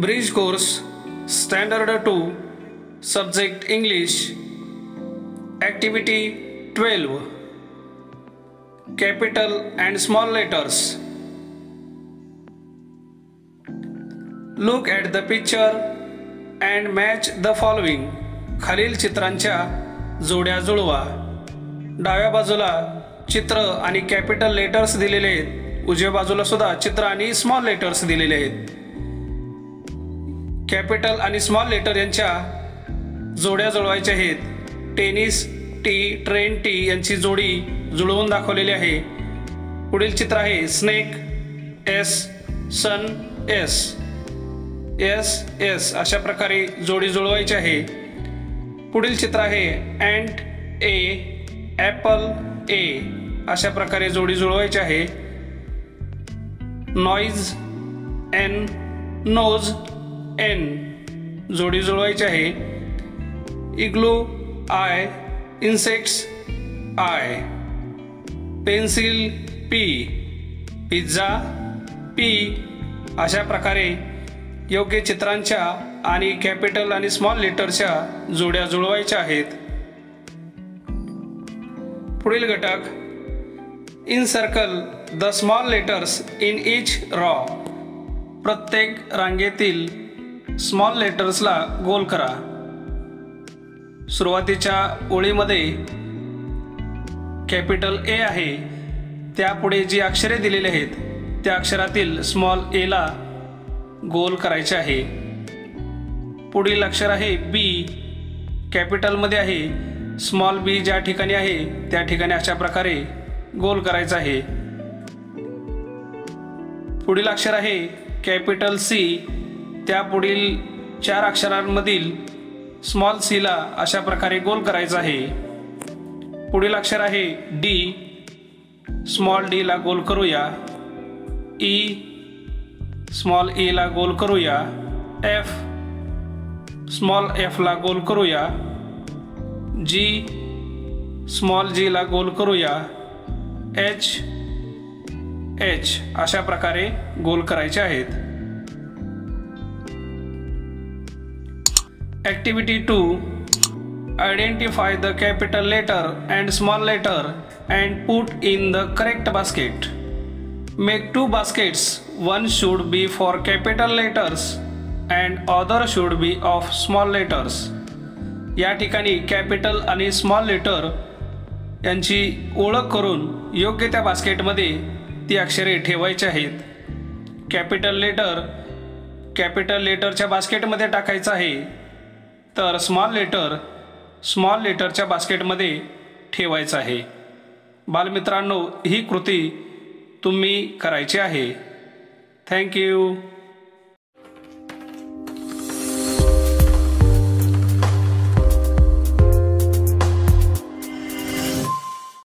Bridge course standard two subject English activity twelve capital and small letters look at the picture and match the following खालील चित्रांच्या जोड्या जुळवा. डाव्या बाजूला चित्र आणि कॅपिटल लेटर्स दिलेले आहेत. उजव्या बाजूला सुद्धा चित्र आणि स्मॉल लेटर्स दिलेले आहेत. कॅपिटल आणि स्मॉल लेटर यांच्या जोड्या जुळवायच्या आहेत. टेनिस टी ट्रेन टी यांची जोडी जुळवून दाखवलेली आहे. पुढील चित्र आहे snake S sun S. S S अशा प्रकारे जोडी जुळवायची आहे. पुढील चित्र आहे अँट ए ॲपल ए अशा प्रकारे जोडी जुळवायची आहे. नॉईज एन नोज एन जोडी जुळवायची आहे. Igloo I insects I. Pencil P. Pizza P. अशा प्रकारे योग्य चित्रांच्या आणि कॅपिटल आणि स्मॉल लेटरच्या जोड्या जुळवायच्या आहेत. पुढील घटक in circle the small letters in each row. प्रत्येक रांगेतील स्मॉल लेटर्सला गोल करा. सुरुवातीच्या ओळीमध्ये कॅपिटल ए आहे. त्यापुढे जी अक्षरे दिलेली आहेत त्या अक्षरातील स्मॉल एला गोल करायचे आहे. पुढील अक्षर आहे बी कॅपिटलमध्ये आहे. स्मॉल बी ज्या ठिकाणी आहे त्या ठिकाणी अशा प्रकारे गोल करायचं आहे. पुढील अक्षर आहे कॅपिटल सी त्या पुढील चार अक्षरांमधील स्मॉल सीला अशा प्रकारे गोल करायचा आहे. पुढील अक्षर आहे डी स्मॉल डीला गोल करूया. ई स्मॉल ईला गोल करूया. एफ स्मॉल एफला गोल करूया. जी स्मॉल जीला गोल करूया. एच एच अशा प्रकारे गोल करायचे आहेत. Activity two identify the capital letter and small letter and put in the correct basket make two baskets one should be for capital letters and other should be of small letters या ठिकाणी capital आणि small letter यांची ओळख करून योग्य त्या बास्केटमध्ये ती अक्षरे ठेवायची आहेत. कॅपिटल लेटर कॅपिटल लेटरच्या बास्केटमध्ये टाकायचं आहे. तर स्मॉल लेटर स्मॉल लेटरच्या बास्केटमध्ये ठेवायचं आहे. बालमित्रांनो ही कृती तुम्ही करायची आहे. थँक्यू